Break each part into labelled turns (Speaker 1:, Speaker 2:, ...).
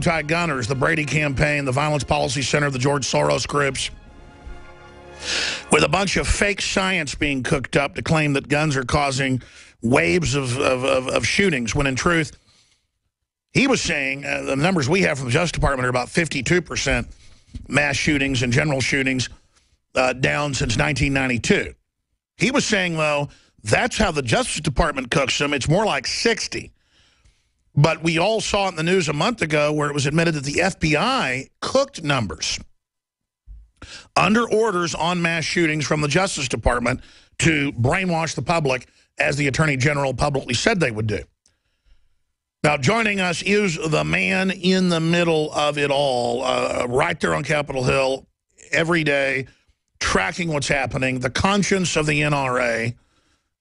Speaker 1: anti-gunners, the Brady campaign, the Violence Policy Center, the George Soros groups, with a bunch of fake science being cooked up to claim that guns are causing waves of, of, of, of shootings, when in truth, he was saying uh, the numbers we have from the Justice Department are about 52% mass shootings and general shootings uh, down since 1992. He was saying, though, that's how the Justice Department cooks them. It's more like 60. But we all saw it in the news a month ago where it was admitted that the FBI cooked numbers under orders on mass shootings from the Justice Department to brainwash the public as the Attorney General publicly said they would do. Now, joining us is the man in the middle of it all, uh, right there on Capitol Hill, every day, tracking what's happening, the conscience of the NRA,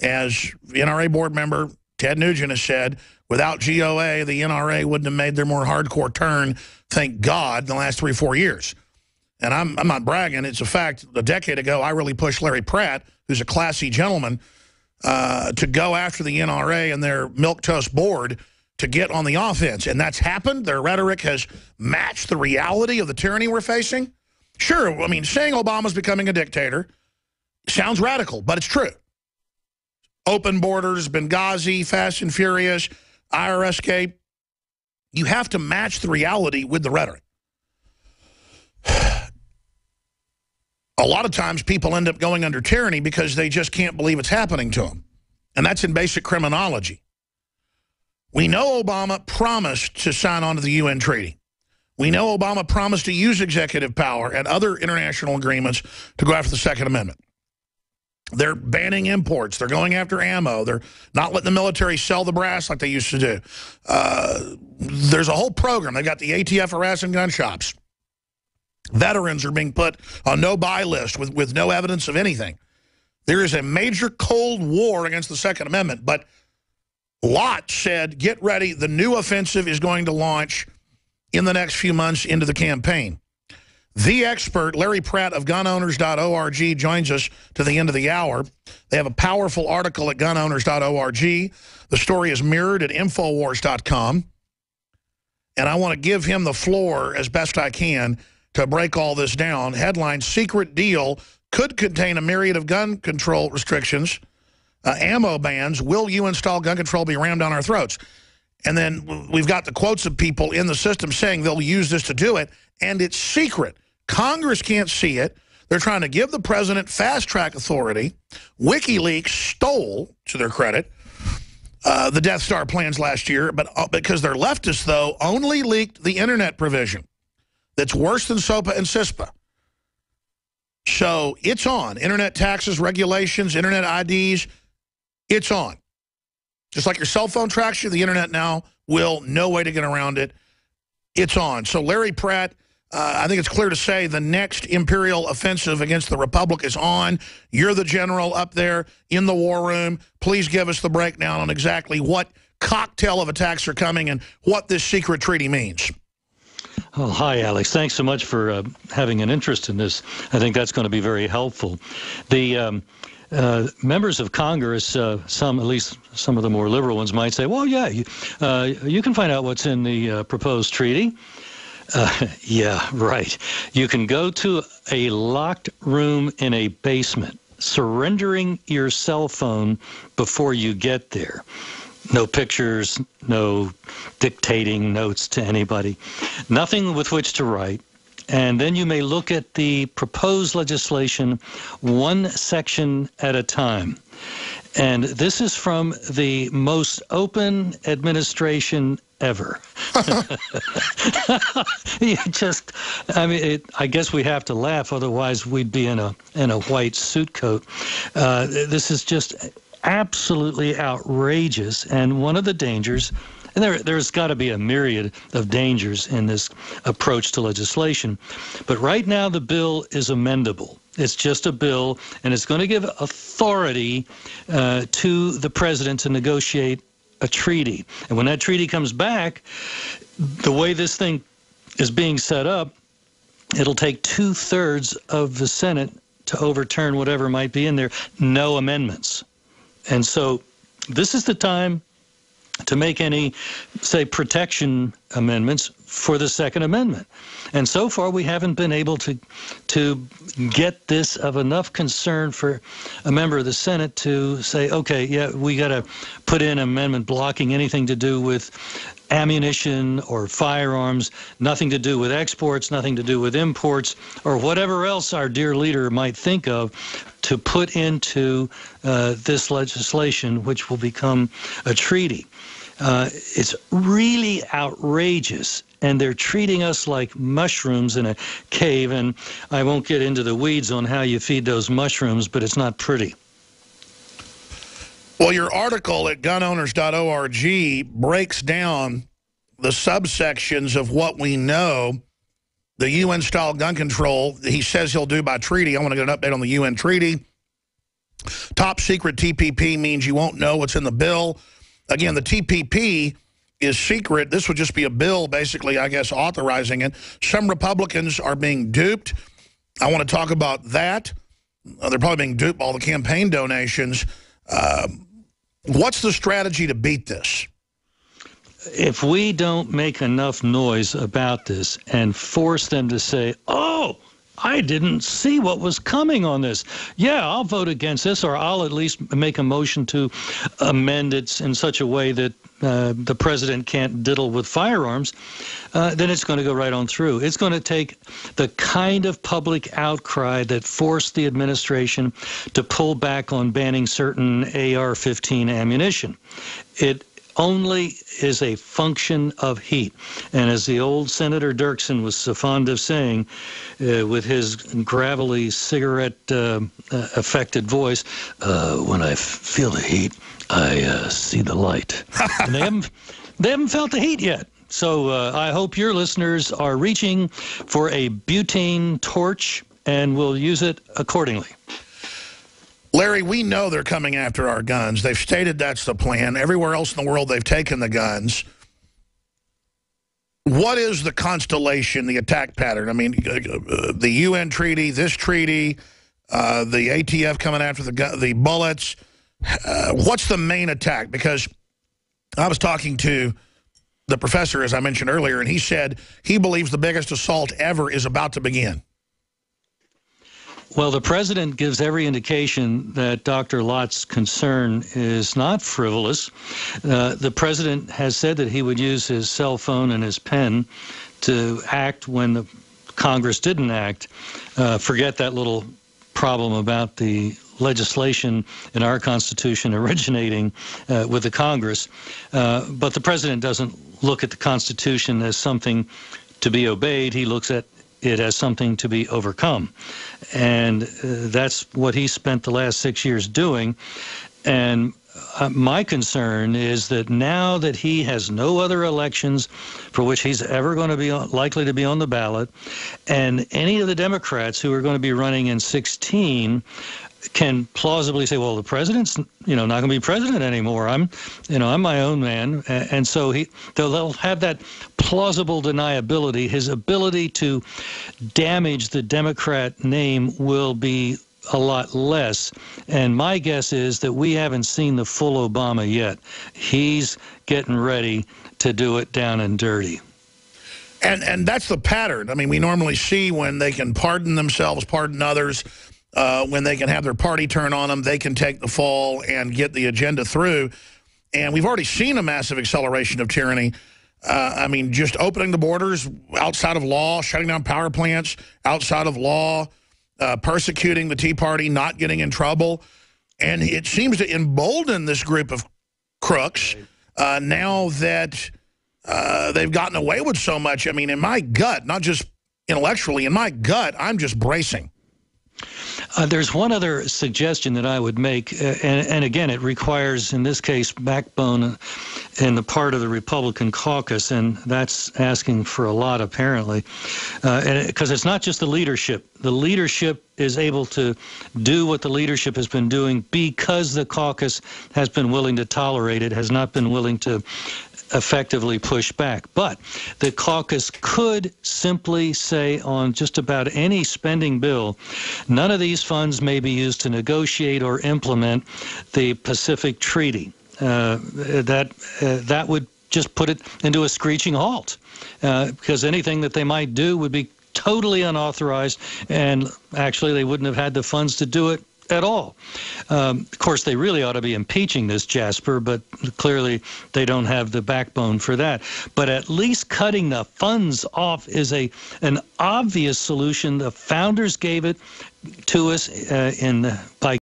Speaker 1: as NRA board member Ted Nugent has said, without GOA, the NRA wouldn't have made their more hardcore turn, thank God, in the last three, four years. And I'm, I'm not bragging. It's a fact. A decade ago, I really pushed Larry Pratt, who's a classy gentleman, uh, to go after the NRA and their milquetoast board to get on the offense. And that's happened. Their rhetoric has matched the reality of the tyranny we're facing. Sure, I mean, saying Obama's becoming a dictator sounds radical, but it's true. Open borders, Benghazi, Fast and Furious, IRS cape. You have to match the reality with the rhetoric. a lot of times people end up going under tyranny because they just can't believe it's happening to them. And that's in basic criminology. We know Obama promised to sign on to the UN treaty. We know Obama promised to use executive power and other international agreements to go after the Second Amendment. They're banning imports. They're going after ammo. They're not letting the military sell the brass like they used to do. Uh, there's a whole program. They've got the ATF harassing gun shops. Veterans are being put on no-buy list with, with no evidence of anything. There is a major Cold War against the Second Amendment, but Lott said, get ready, the new offensive is going to launch in the next few months into the campaign. The expert, Larry Pratt of gunowners.org, joins us to the end of the hour. They have a powerful article at gunowners.org. The story is mirrored at Infowars.com. And I want to give him the floor as best I can to break all this down. Headline, Secret Deal could contain a myriad of gun control restrictions, uh, ammo bans. Will UN-style gun control be rammed down our throats? And then we've got the quotes of people in the system saying they'll use this to do it, and it's secret. Congress can't see it. They're trying to give the president fast-track authority. WikiLeaks stole, to their credit, uh, the Death Star plans last year, but uh, because they're leftists, though, only leaked the internet provision that's worse than SOPA and CISPA. So it's on. Internet taxes, regulations, internet IDs, it's on. Just like your cell phone tracks you, the internet now will no way to get around it. It's on. So Larry Pratt, uh, I think it's clear to say the next imperial offensive against the Republic is on. You're the general up there in the war room. Please give us the breakdown on exactly what cocktail of attacks are coming and what this secret treaty means.
Speaker 2: Hi, Alex. Thanks so much for uh, having an interest in this. I think that's going to be very helpful. The um, uh, members of Congress, uh, some at least some of the more liberal ones, might say, "Well, yeah, you, uh, you can find out what's in the uh, proposed treaty." Uh, yeah, right. You can go to a locked room in a basement, surrendering your cell phone before you get there. No pictures, no dictating notes to anybody, nothing with which to write. And then you may look at the proposed legislation one section at a time. And this is from the most open administration ever. you just, I mean, it, I guess we have to laugh, otherwise we'd be in a in a white suit coat. Uh, this is just absolutely outrageous. And one of the dangers, and there, there's got to be a myriad of dangers in this approach to legislation, but right now the bill is amendable. It's just a bill, and it's going to give authority uh, to the president to negotiate a treaty. And when that treaty comes back, the way this thing is being set up, it'll take two thirds of the Senate to overturn whatever might be in there, no amendments. And so this is the time to make any, say, protection amendments for the Second Amendment. And so far, we haven't been able to to get this of enough concern for a member of the Senate to say, okay, yeah, we got to put in an amendment blocking anything to do with ammunition or firearms, nothing to do with exports, nothing to do with imports, or whatever else our dear leader might think of to put into uh, this legislation, which will become a treaty. Uh, it's really outrageous and they're treating us like mushrooms in a cave. And I won't get into the weeds on how you feed those mushrooms, but it's not pretty.
Speaker 1: Well, your article at gunowners.org breaks down the subsections of what we know the UN-style gun control he says he'll do by treaty. I want to get an update on the UN treaty. Top secret TPP means you won't know what's in the bill. Again, the TPP is secret. This would just be a bill, basically, I guess, authorizing it. Some Republicans are being duped. I want to talk about that. Uh, they're probably being duped by all the campaign donations. Uh, what's the strategy to beat this?
Speaker 2: If we don't make enough noise about this and force them to say, oh, I didn't see what was coming on this. Yeah, I'll vote against this, or I'll at least make a motion to amend it in such a way that uh, the president can't diddle with firearms, uh, then it's going to go right on through. It's going to take the kind of public outcry that forced the administration to pull back on banning certain AR 15 ammunition. It only is a function of heat. And as the old Senator Dirksen was so fond of saying, uh, with his gravelly cigarette uh, uh affected voice, uh, when I feel the heat, I uh, see the light. and they haven't, they haven't felt the heat yet. So uh, I hope your listeners are reaching for a butane torch and will use it accordingly.
Speaker 1: Larry, we know they're coming after our guns. They've stated that's the plan. Everywhere else in the world, they've taken the guns. What is the constellation, the attack pattern? I mean, uh, uh, the UN treaty, this treaty, uh, the ATF coming after the the bullets. Uh, what's the main attack? Because I was talking to the professor, as I mentioned earlier, and he said he believes the biggest assault ever is about to begin.
Speaker 2: Well, the president gives every indication that Dr. Lott's concern is not frivolous. Uh, the president has said that he would use his cell phone and his pen to act when the Congress didn't act. Uh, forget that little problem about the legislation in our Constitution originating uh, with the Congress. Uh, but the president doesn't look at the Constitution as something to be obeyed. He looks at it as something to be overcome. And uh, that's what he spent the last six years doing. And uh, my concern is that now that he has no other elections for which he's ever going to be likely to be on the ballot, and any of the Democrats who are going to be running in 16 can plausibly say, well, the president's, you know, not going to be president anymore. I'm, you know, I'm my own man. And so he, they'll, have that plausible deniability. His ability to damage the Democrat name will be a lot less. And my guess is that we haven't seen the full Obama yet. He's getting ready to do it down and dirty.
Speaker 1: And and that's the pattern. I mean, we normally see when they can pardon themselves, pardon others, uh, when they can have their party turn on them, they can take the fall and get the agenda through. And we've already seen a massive acceleration of tyranny. Uh, I mean, just opening the borders outside of law, shutting down power plants outside of law, uh, persecuting the Tea Party, not getting in trouble. And it seems to embolden this group of crooks uh, now that uh, they've gotten away with so much. I mean, in my gut, not just intellectually, in my gut, I'm just bracing.
Speaker 2: Uh, there's one other suggestion that I would make, uh, and, and, again, it requires, in this case, backbone in the part of the Republican caucus, and that's asking for a lot, apparently, because uh, it's not just the leadership. The leadership is able to do what the leadership has been doing because the caucus has been willing to tolerate it, has not been willing to effectively push back. But the caucus could simply say on just about any spending bill, none of these funds may be used to negotiate or implement the Pacific Treaty. uh, that uh, that would just put it into a screeching halt, uh, because anything that they might do would be totally unauthorized, and actually they wouldn't have had the funds to do it at all. Um, of course, they really ought to be impeaching this Jasper, but clearly they don't have the backbone for that. But at least cutting the funds off is a an obvious solution. The founders gave it to us uh, in by